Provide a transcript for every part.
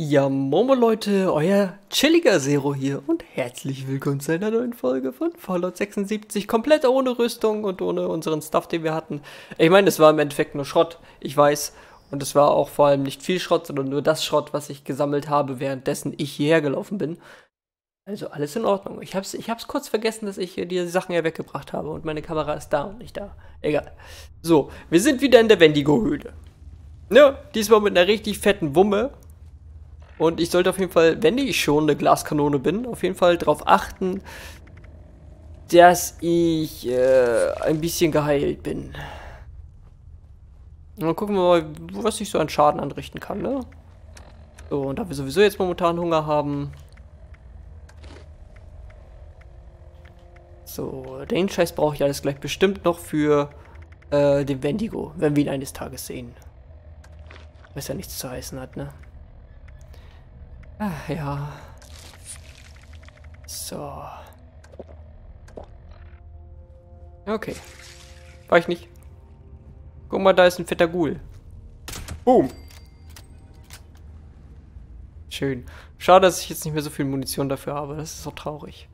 Ja, Momo Leute, euer chilliger Zero hier und herzlich willkommen zu einer neuen Folge von Fallout 76. Komplett ohne Rüstung und ohne unseren Stuff, den wir hatten. Ich meine, es war im Endeffekt nur Schrott, ich weiß. Und es war auch vor allem nicht viel Schrott, sondern nur das Schrott, was ich gesammelt habe, währenddessen ich hierher gelaufen bin. Also alles in Ordnung. Ich hab's, ich hab's kurz vergessen, dass ich die Sachen ja weggebracht habe und meine Kamera ist da und nicht da. Egal. So, wir sind wieder in der Wendigo-Höhle. Ja, diesmal mit einer richtig fetten Wumme. Und ich sollte auf jeden Fall, wenn ich schon eine Glaskanone bin, auf jeden Fall darauf achten, dass ich äh, ein bisschen geheilt bin. Und dann gucken wir mal, was ich so an Schaden anrichten kann, ne? So, und da wir sowieso jetzt momentan Hunger haben. So, den Scheiß brauche ich alles gleich bestimmt noch für äh, den Wendigo, wenn wir ihn eines Tages sehen. Was ja nichts zu heißen hat, ne? Ach, ja. So. Okay. War ich nicht. Guck mal, da ist ein fetter Ghoul. Boom. Schön. Schade, dass ich jetzt nicht mehr so viel Munition dafür habe. Das ist so traurig.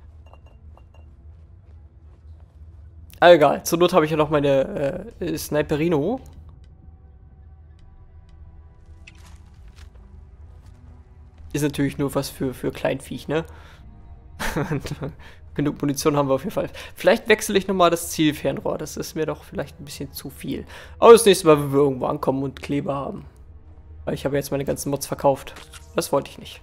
Ah, egal. Zur Not habe ich ja noch meine äh, Sniperino. Ist natürlich nur was für, für Kleinviech, ne? Genug Munition haben wir auf jeden Fall. Vielleicht wechsle ich nochmal das Zielfernrohr. Das ist mir doch vielleicht ein bisschen zu viel. Aber das nächste Mal, wenn wir irgendwo ankommen und Kleber haben. Weil ich habe jetzt meine ganzen Mods verkauft. Das wollte ich nicht.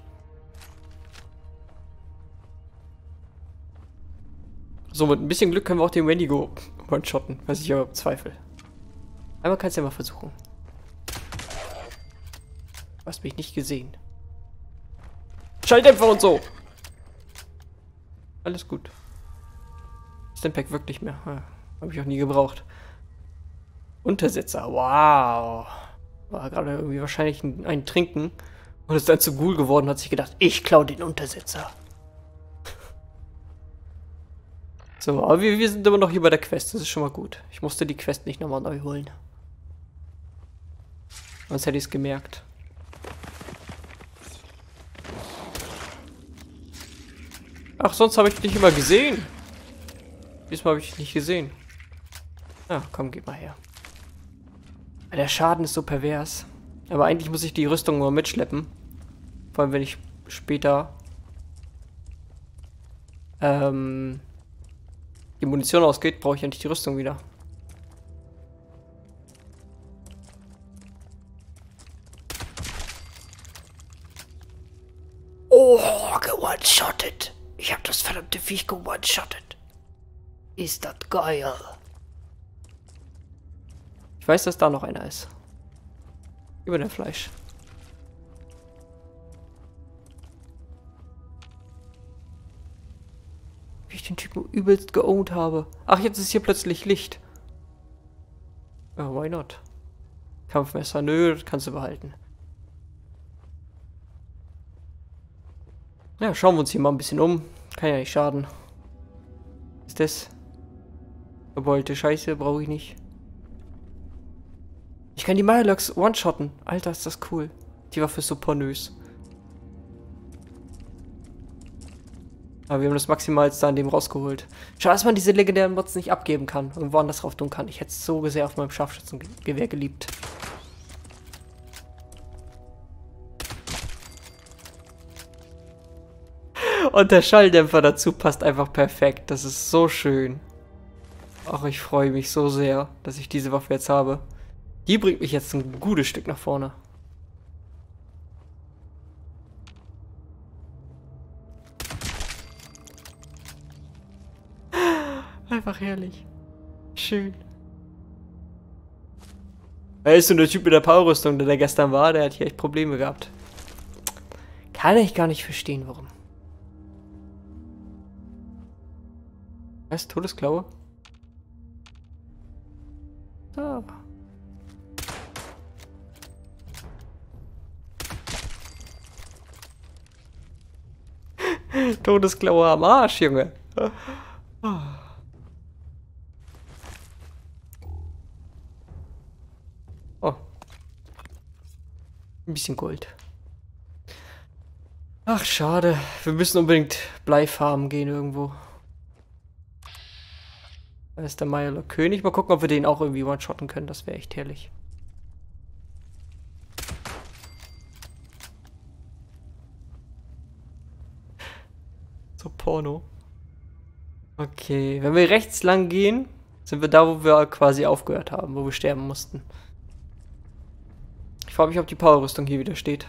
So, mit ein bisschen Glück können wir auch den Wendigo one-shotten. Was ich aber zweifle. Einmal kannst du ja mal versuchen. Du hast mich nicht gesehen. Schalldämpfer und so. Alles gut. Stimpack wirklich mehr. Ja, Habe ich auch nie gebraucht. Untersetzer. Wow. War gerade irgendwie wahrscheinlich ein, ein Trinken. Und ist dann zu Ghoul geworden hat sich gedacht, ich klau den Untersetzer. So, aber wir, wir sind immer noch hier bei der Quest. Das ist schon mal gut. Ich musste die Quest nicht nochmal neu holen. Sonst hätte ich es gemerkt. Ach, sonst habe ich dich immer gesehen. Diesmal habe ich dich nicht gesehen. Ja, komm, gib mal her. Der Schaden ist so pervers. Aber eigentlich muss ich die Rüstung nur mitschleppen. Vor allem, wenn ich später ähm, die Munition ausgeht, brauche ich ja nicht die Rüstung wieder. Verdammte Viech gewone-shottet. Ist das geil. Ich weiß, dass da noch einer ist. Über dem Fleisch. Wie ich den Typen übelst geowned habe. Ach, jetzt ist hier plötzlich Licht. Ja, why not? Kampfmesser, nö, das kannst du behalten. Ja, schauen wir uns hier mal ein bisschen um. Kann ja nicht schaden. Ist das? Verbeulte Scheiße, brauche ich nicht. Ich kann die Mirelocks one-shotten. Alter, ist das cool. Die Waffe ist so pornös. Aber wir haben das Maximalste an dem rausgeholt. Schade, dass man diese legendären Mods nicht abgeben kann und woanders drauf tun kann. Ich hätte es so sehr auf meinem Scharfschützengewehr geliebt. Und der Schalldämpfer dazu passt einfach perfekt. Das ist so schön. Ach, ich freue mich so sehr, dass ich diese Waffe jetzt habe. Die bringt mich jetzt ein gutes Stück nach vorne. Einfach herrlich. Schön. Er ist so der Typ mit der Powerrüstung, der, der gestern war, der hat hier echt Probleme gehabt. Kann ich gar nicht verstehen, warum. Was? Todesklaue? Da. Todesklaue am Arsch, Junge. Oh. Ein bisschen Gold. Ach, schade. Wir müssen unbedingt Bleifarmen gehen irgendwo. Da ist der Meiler König. Mal gucken, ob wir den auch irgendwie one-shotten können. Das wäre echt herrlich. So Porno. Okay, wenn wir rechts lang gehen, sind wir da, wo wir quasi aufgehört haben, wo wir sterben mussten. Ich frage mich, ob die Powerrüstung hier wieder steht.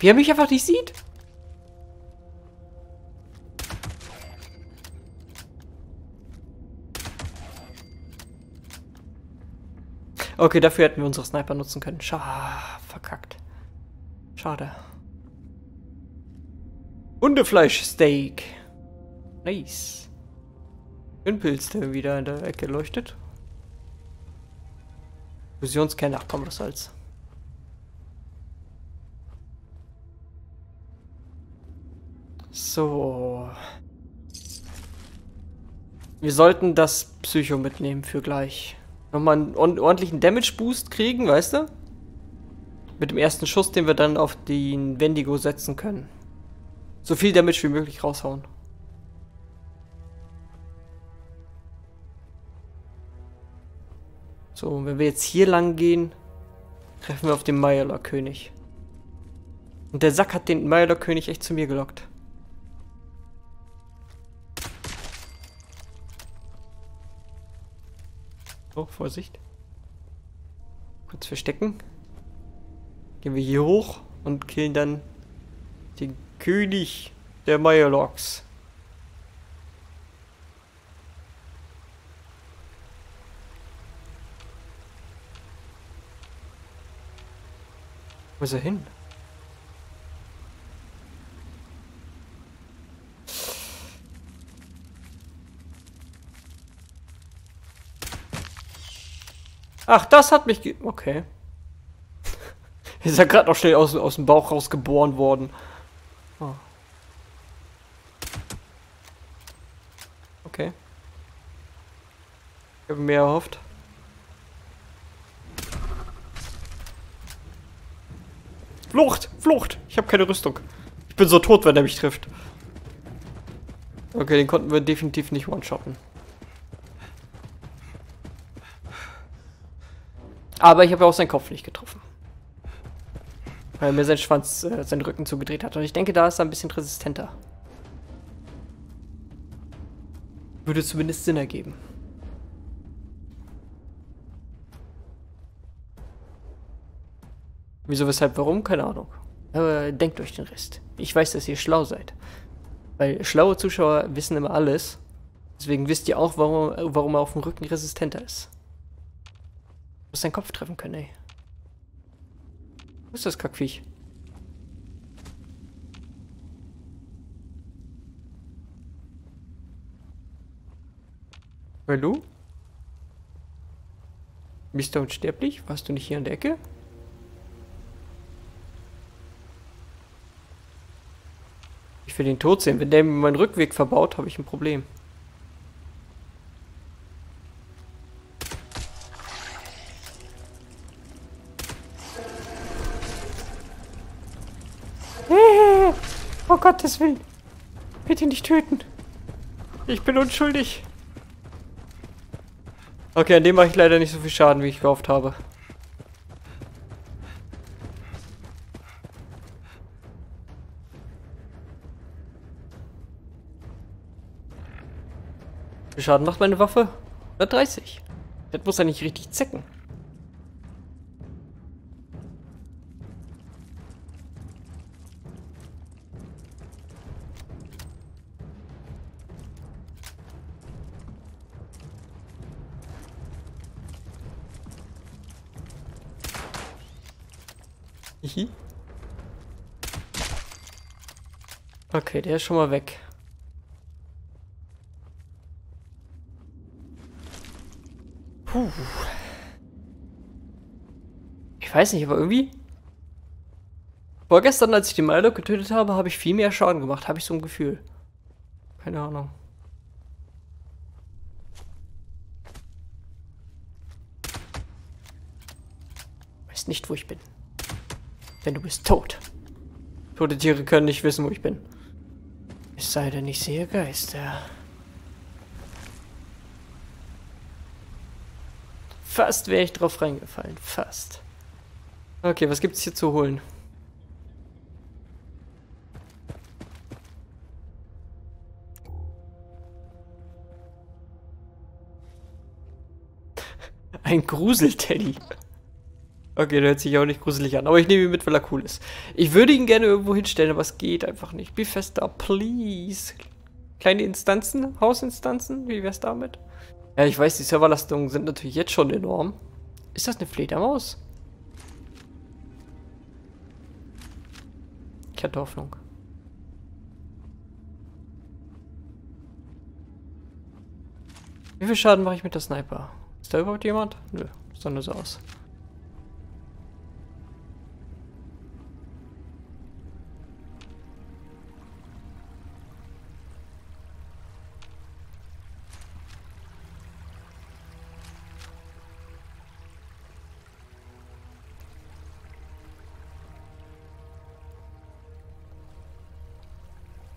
Wie er mich einfach nicht sieht. Okay, dafür hätten wir unsere Sniper nutzen können. Schade, verkackt. Schade. Hundefleischsteak. Nice. Ein Pilz, der wieder in der Ecke leuchtet. Fusionskerne, ach komm, was soll's. So. Wir sollten das Psycho mitnehmen für gleich. Nochmal einen ordentlichen Damage-Boost kriegen, weißt du? Mit dem ersten Schuss, den wir dann auf den Wendigo setzen können. So viel Damage wie möglich raushauen. So, wenn wir jetzt hier lang gehen, treffen wir auf den Meiler König. Und der Sack hat den Meiler König echt zu mir gelockt. Oh, Vorsicht. Kurz verstecken. Gehen wir hier hoch und killen dann den König der Meyerlocks. Wo ist er hin? Ach, das hat mich ge Okay. Ist ja gerade noch schnell aus, aus dem Bauch rausgeboren worden. Oh. Okay. Ich habe mehr erhofft. Flucht! Flucht! Ich habe keine Rüstung. Ich bin so tot, wenn er mich trifft. Okay, den konnten wir definitiv nicht one-shotten. Aber ich habe auch seinen Kopf nicht getroffen. Weil mir sein Schwanz äh, seinen Rücken zugedreht hat. Und ich denke, da ist er ein bisschen resistenter. Würde zumindest Sinn ergeben. Wieso, weshalb, warum? Keine Ahnung. Aber denkt euch den Rest. Ich weiß, dass ihr schlau seid. Weil schlaue Zuschauer wissen immer alles. Deswegen wisst ihr auch, warum, warum er auf dem Rücken resistenter ist. Muss deinen Kopf treffen können, ey. Wo ist das Kackviech? Hallo? Bist du unsterblich? Warst du nicht hier an der Ecke? Ich will den tot sehen. Wenn der mir meinen Rückweg verbaut, habe ich ein Problem. Gottes Willen. Bitte nicht töten. Ich bin unschuldig. Okay, an dem mache ich leider nicht so viel Schaden, wie ich gehofft habe. Wie Schaden macht meine Waffe? 130. Das muss ja nicht richtig zecken. Okay, der ist schon mal weg. Puh. Ich weiß nicht, aber irgendwie... Vorgestern, als ich den Milo getötet habe, habe ich viel mehr Schaden gemacht. Habe ich so ein Gefühl. Keine Ahnung. weißt nicht, wo ich bin. Denn du bist tot. Tote Tiere können nicht wissen, wo ich bin. Es sei denn, ich sehe Geister. Fast wäre ich drauf reingefallen. Fast. Okay, was gibt's hier zu holen? Ein Gruselteddy. Okay, der hört sich auch nicht gruselig an. Aber ich nehme ihn mit, weil er cool ist. Ich würde ihn gerne irgendwo hinstellen, aber es geht einfach nicht. Bethesda, please. Kleine Instanzen, Hausinstanzen, wie wär's damit? Ja, ich weiß, die Serverlastungen sind natürlich jetzt schon enorm. Ist das eine Fledermaus? Ich hatte Hoffnung. Wie viel Schaden mache ich mit der Sniper? Ist da überhaupt jemand? Nö, sah nur so aus.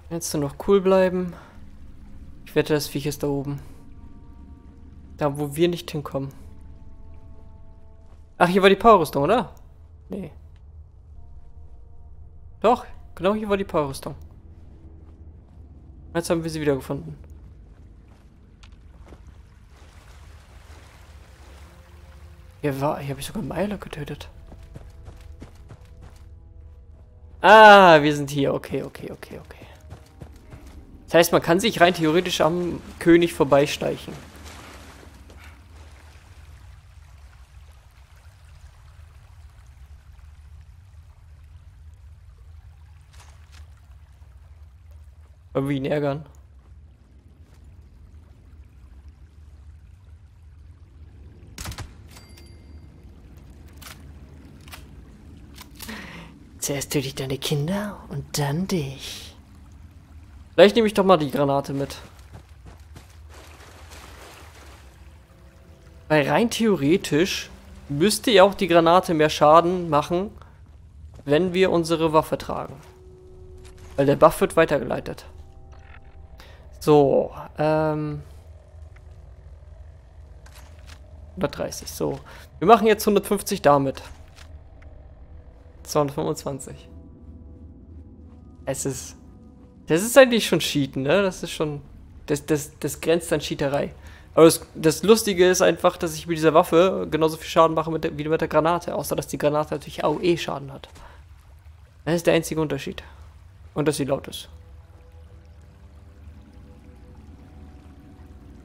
Jetzt nur noch cool bleiben. Ich wette, das Viech ist da oben. Da, wo wir nicht hinkommen. Ach, hier war die Powerrüstung, oder? Nee. Doch, genau hier war die Powerrüstung. Jetzt haben wir sie wiedergefunden. Hier war, hier habe ich sogar Meiler getötet. Ah, wir sind hier. Okay, okay, okay, okay. Das heißt, man kann sich rein theoretisch am König vorbeischleichen. Wollen wir ihn ärgern? Zuerst töte ich deine Kinder und dann dich. Vielleicht nehme ich doch mal die Granate mit. Weil rein theoretisch müsste ja auch die Granate mehr Schaden machen, wenn wir unsere Waffe tragen. Weil der Buff wird weitergeleitet. So, ähm... 130, so. Wir machen jetzt 150 damit. 225. Es ist das ist eigentlich schon Cheaten, ne? Das ist schon. Das, das, das grenzt an Cheaterei. Aber das, das Lustige ist einfach, dass ich mit dieser Waffe genauso viel Schaden mache mit der, wie mit der Granate. Außer, dass die Granate natürlich AOE-Schaden hat. Das ist der einzige Unterschied. Und dass sie laut ist.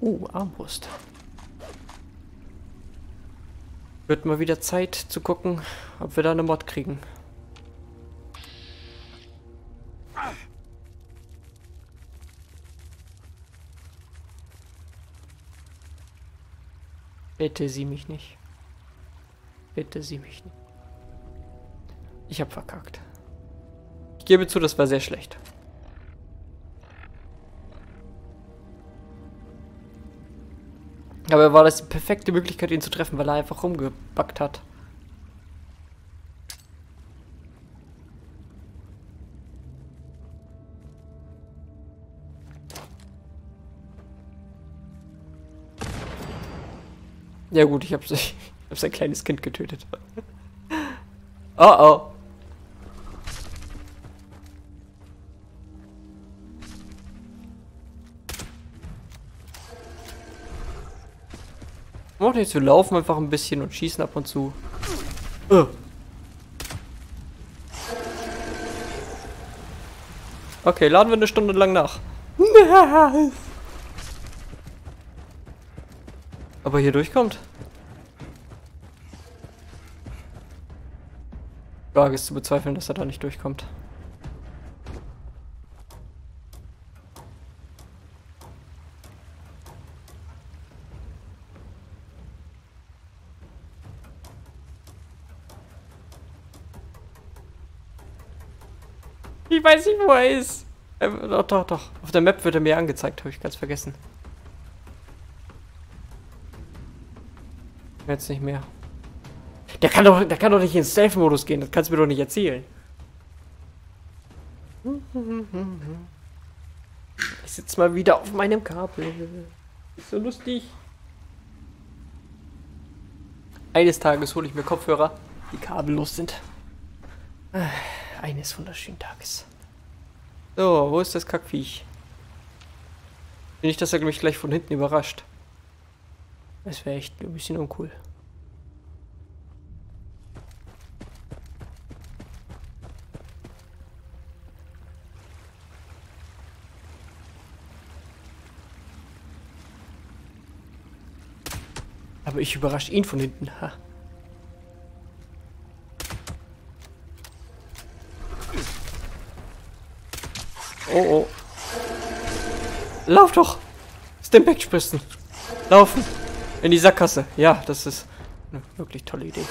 Uh, Armbrust. Wird mal wieder Zeit zu gucken, ob wir da eine Mod kriegen. Bitte sie mich nicht. Bitte sie mich nicht. Ich hab verkackt. Ich gebe zu, das war sehr schlecht. Aber war das die perfekte Möglichkeit, ihn zu treffen, weil er einfach rumgebackt hat. Ja gut, ich hab's, ich hab's ein kleines Kind getötet. oh oh. Macht nichts, wir laufen einfach ein bisschen und schießen ab und zu. Oh. Okay, laden wir eine Stunde lang nach. Ob er hier durchkommt? Wage ist zu bezweifeln, dass er da nicht durchkommt. Ich weiß nicht, wo er ist. Äh, doch, doch, doch. Auf der Map wird er mir angezeigt, habe ich ganz vergessen. Jetzt nicht mehr. Der kann doch, der kann doch nicht in Stealth-Modus gehen, das kannst du mir doch nicht erzählen. Ich sitze mal wieder auf meinem Kabel. Ist so lustig. Eines Tages hole ich mir Kopfhörer, die kabellos sind. Ah, eines wunderschönen Tages. So, wo ist das Kackviech? Nicht, dass er mich gleich von hinten überrascht. Das wäre echt ein bisschen uncool. Aber ich überrasche ihn von hinten. Ha. Oh oh. Lauf doch! Stimpack spritzen. Laufen. In die Sackgasse. Ja, das ist eine wirklich tolle Idee.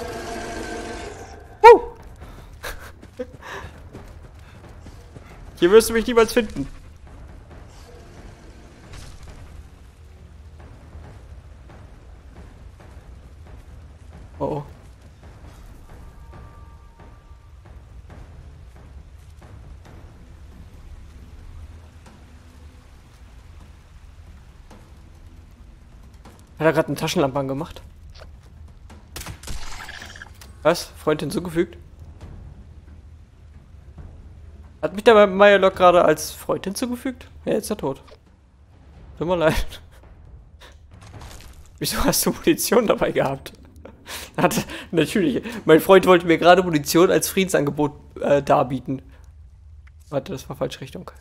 Uh. Hier wirst du mich niemals finden. Oh oh. Hat er gerade eine Taschenlampe angemacht? Was? Freund hinzugefügt? Hat mich der Meyerlock gerade als Freund hinzugefügt? Ja, jetzt ist er tot. Tut mir leid. Wieso hast du Munition dabei gehabt? Hat, natürlich. Mein Freund wollte mir gerade Munition als Friedensangebot äh, darbieten. Warte, das war falsche Richtung.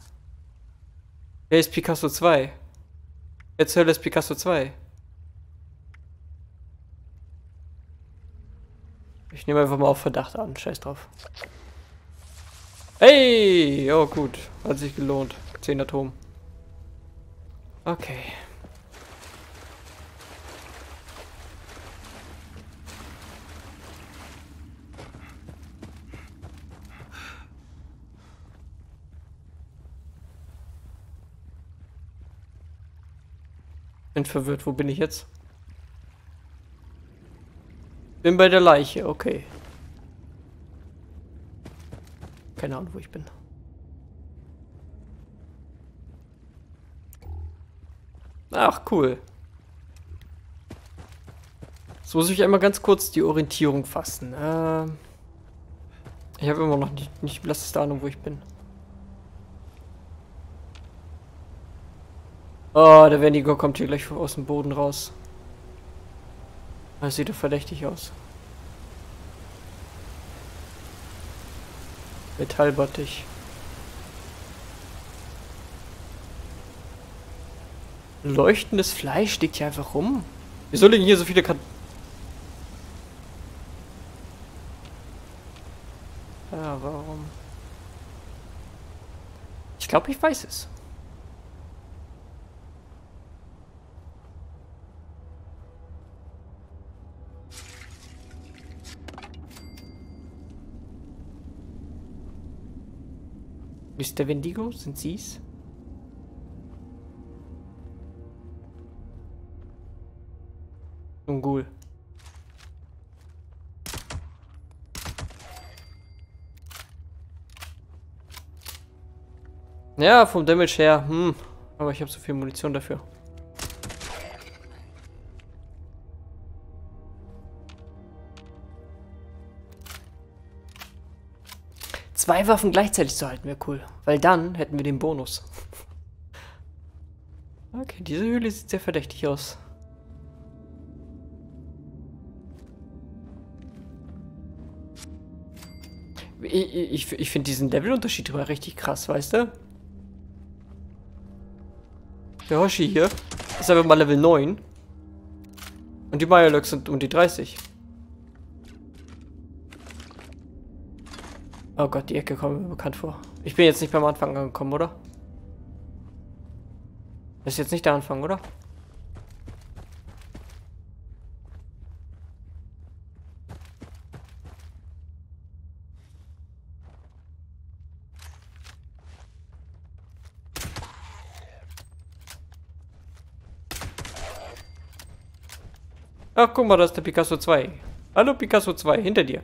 Wer ist Picasso 2? Jetzt hört es Picasso 2. Ich nehme einfach mal auf Verdacht an. Scheiß drauf. Hey! Oh gut. Hat sich gelohnt. 10 Atom. Okay. Bin verwirrt. Wo bin ich jetzt? Bin bei der Leiche, okay. Keine Ahnung, wo ich bin. Ach, cool. Jetzt muss ich einmal ganz kurz die Orientierung fassen. Ähm ich habe immer noch nicht, nicht blasseste Ahnung, wo ich bin. Oh, der Wendigo kommt hier gleich aus dem Boden raus. Das sieht doch verdächtig aus. Metallbottich. Leuchtendes Fleisch liegt hier einfach rum. Wieso liegen hier so viele Kat Ja, warum? Ich glaube, ich weiß es. Mr. Wendigo, sind Sie's? Ungul. Ja, vom Damage her, hm. Aber ich habe so viel Munition dafür. Zwei Waffen gleichzeitig zu halten wäre cool. Weil dann hätten wir den Bonus. Okay, diese Höhle sieht sehr verdächtig aus. Ich, ich, ich finde diesen Levelunterschied immer richtig krass, weißt du? Der Hoshi hier ist einfach mal Level 9. Und die Meyerlocks sind um die 30. Oh Gott, die Ecke kommt mir bekannt vor. Ich bin jetzt nicht beim Anfang angekommen, oder? Das ist jetzt nicht der Anfang, oder? Ach, guck mal, das ist der Picasso 2. Hallo Picasso 2, hinter dir.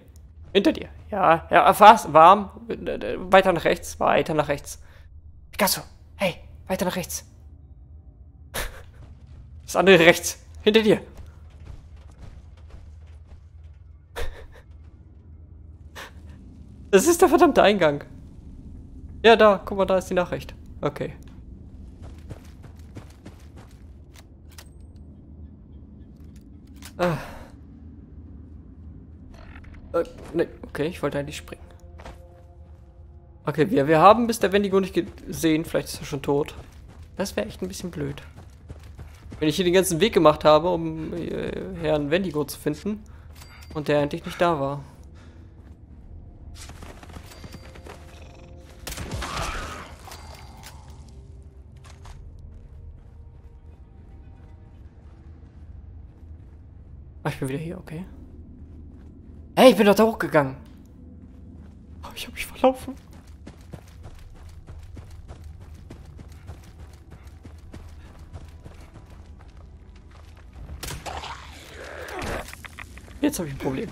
Hinter dir. Ja, ja, fast, warm. Weiter nach rechts, weiter nach rechts. Picasso, hey, weiter nach rechts. Das andere rechts, hinter dir. Das ist der verdammte Eingang. Ja, da, guck mal, da ist die Nachricht. Okay. Ah. Äh, ne, okay, ich wollte eigentlich springen. Okay, wir, wir haben bis der Wendigo nicht gesehen. Vielleicht ist er schon tot. Das wäre echt ein bisschen blöd. Wenn ich hier den ganzen Weg gemacht habe, um äh, Herrn Wendigo zu finden und der endlich nicht da war. Ah, ich bin wieder hier, okay. Hey, ich bin doch da hochgegangen. Oh, ich habe mich verlaufen. Jetzt habe ich ein Problem.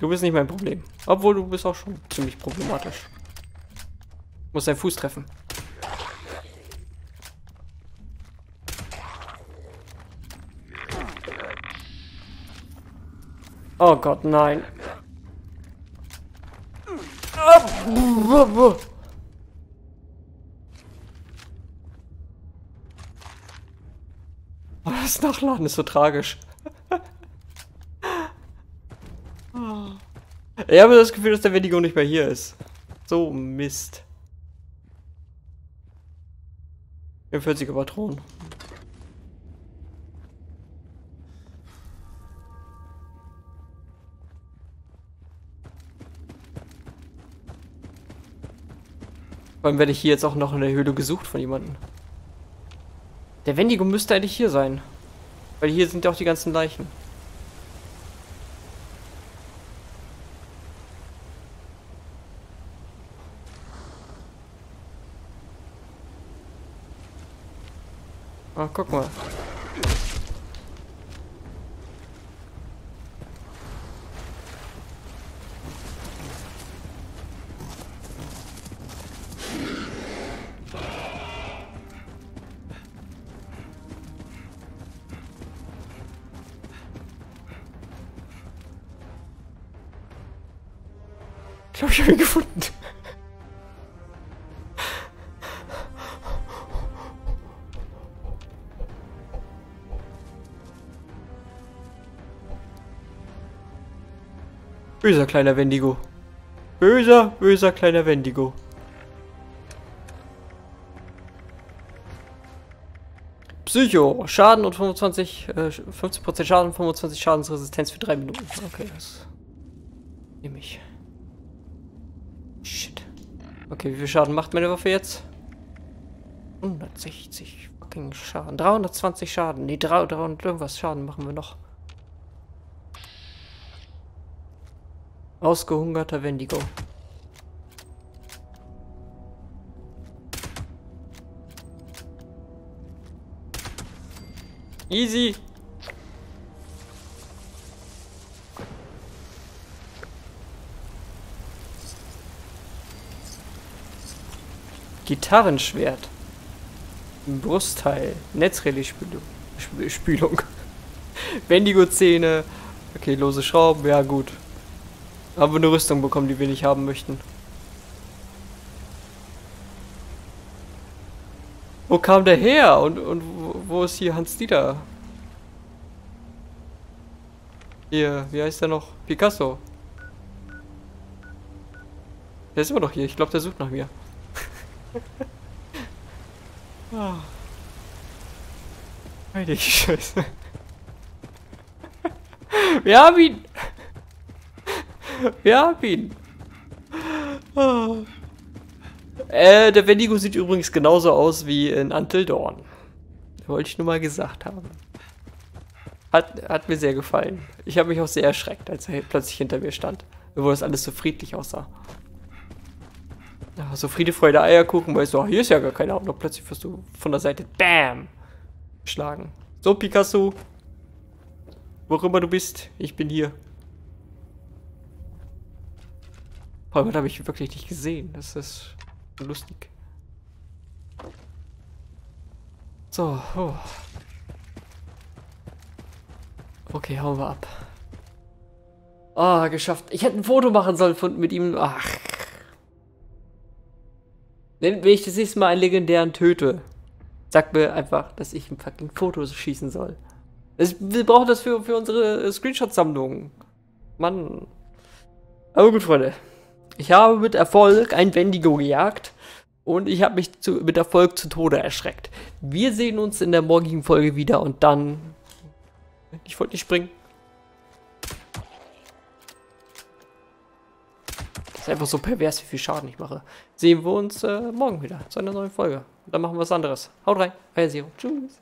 Du bist nicht mein Problem. Obwohl du bist auch schon ziemlich problematisch. Muss deinen Fuß treffen. Oh Gott, nein. Oh, das Nachladen ist so tragisch. Ich habe das Gefühl, dass der Wendigo nicht mehr hier ist. So Mist. 44er Patronen. Vor allem werde ich hier jetzt auch noch in der Höhle gesucht von jemandem. Der Wendigo müsste eigentlich hier sein. Weil hier sind ja auch die ganzen Leichen. Ah, guck mal. Ich glaube, ich habe ihn gefunden. Böser kleiner Wendigo. Böser, böser kleiner Wendigo. Psycho. Schaden und 25, äh, 15% Schaden, 25 Schadensresistenz für 3 Minuten. Okay, das nehme ich. Okay, wie viel Schaden macht meine Waffe jetzt? 160 fucking Schaden. 320 Schaden. Nee, 300 irgendwas Schaden machen wir noch. Ausgehungerter Wendigo. Easy. Gitarrenschwert. Brustteil. Netzrelais-Spülung. Spülung. Wendigo-Zähne. Okay, lose Schrauben. Ja, gut. Haben wir eine Rüstung bekommen, die wir nicht haben möchten. Wo kam der her? Und, und wo ist hier Hans Dieter? Hier, wie heißt der noch? Picasso. Der ist immer noch hier. Ich glaube, der sucht nach mir. Oh. Heilige Scheiße. Wir haben ihn! Wir haben ihn! Oh. Äh, der Wendigo sieht übrigens genauso aus wie in Until Dawn. Wollte ich nur mal gesagt haben. Hat, hat mir sehr gefallen. Ich habe mich auch sehr erschreckt, als er plötzlich hinter mir stand. Obwohl das alles so friedlich aussah. Ja, so Friede, Freude, Eierkuchen, weißt du, oh, hier ist ja gar keiner. Und dann plötzlich wirst du von der Seite, BAM! schlagen. So, Picasso. Wo auch immer du bist, ich bin hier. Heute habe ich wirklich nicht gesehen. Das ist lustig. So, oh. Okay, hauen wir ab. Ah, oh, geschafft. Ich hätte ein Foto machen sollen von, mit ihm. Ach. Wenn, ich das nächste Mal einen legendären töte, sag mir einfach, dass ich ein fucking Foto schießen soll. Das, wir brauchen das für, für unsere Screenshot-Sammlung. Mann. Aber gut, Freunde. Ich habe mit Erfolg ein Wendigo gejagt. Und ich habe mich zu, mit Erfolg zu Tode erschreckt. Wir sehen uns in der morgigen Folge wieder und dann... Ich wollte nicht springen. Das ist einfach so pervers, wie viel Schaden ich mache. Sehen wir uns äh, morgen wieder zu einer neuen Folge. Und dann machen wir was anderes. Haut rein, euer Zero. Tschüss.